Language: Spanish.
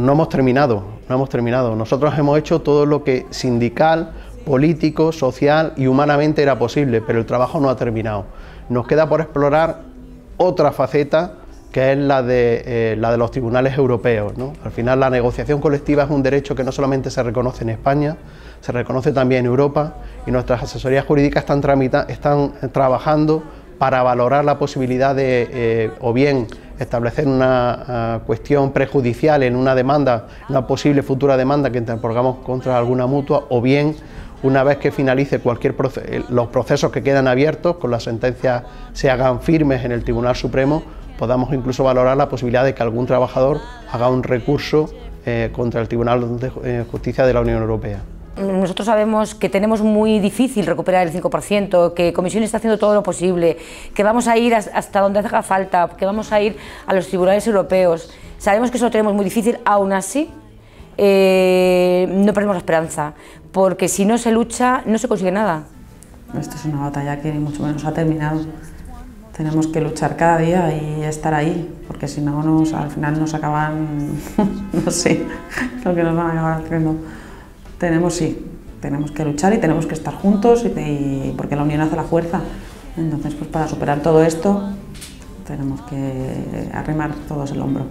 no hemos terminado, no hemos terminado. Nosotros hemos hecho todo lo que sindical, político, social y humanamente era posible, pero el trabajo no ha terminado. Nos queda por explorar otra faceta que es la de, eh, la de los tribunales europeos. Al final la negociación colectiva es un derecho que no solamente se reconoce en España, se reconoce también en Europa y nuestras asesorías jurídicas están, están trabajando para valorar la posibilidad de eh, o bien establecer una ah, cuestión prejudicial en una demanda, una posible futura demanda que interpongamos contra alguna mutua, o bien una vez que finalice cualquier eh, los procesos que quedan abiertos, con las sentencias se hagan firmes en el Tribunal Supremo, podamos incluso valorar la posibilidad de que algún trabajador haga un recurso eh, contra el Tribunal de Justicia de la Unión Europea. Nosotros sabemos que tenemos muy difícil recuperar el 5%, que Comisión está haciendo todo lo posible, que vamos a ir hasta donde haga falta, que vamos a ir a los tribunales europeos. Sabemos que eso lo tenemos muy difícil, aún así eh, no perdemos la esperanza, porque si no se lucha no se consigue nada. Esta es una batalla que ni mucho menos ha terminado. Tenemos que luchar cada día y estar ahí, porque si no nos, al final nos acaban, no sé, lo que nos van a acabar haciendo tenemos sí, tenemos que luchar y tenemos que estar juntos y, porque la unión hace la fuerza. Entonces, pues para superar todo esto tenemos que arrimar todos el hombro.